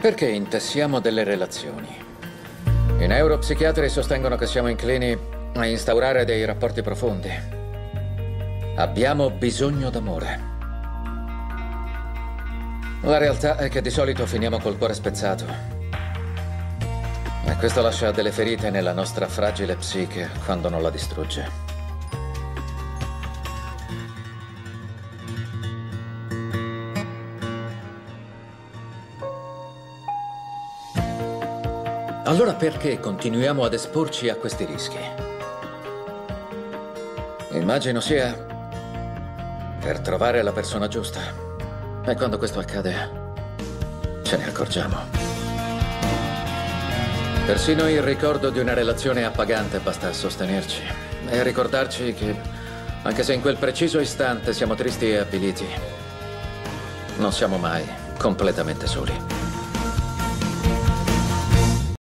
Perché intessiamo delle relazioni. I neuropsichiatri sostengono che siamo inclini a instaurare dei rapporti profondi. Abbiamo bisogno d'amore. La realtà è che di solito finiamo col cuore spezzato. E questo lascia delle ferite nella nostra fragile psiche quando non la distrugge. Allora perché continuiamo ad esporci a questi rischi? Immagino sia per trovare la persona giusta. E quando questo accade, ce ne accorgiamo. Persino il ricordo di una relazione appagante basta a sostenerci e a ricordarci che, anche se in quel preciso istante siamo tristi e avviliti, non siamo mai completamente soli.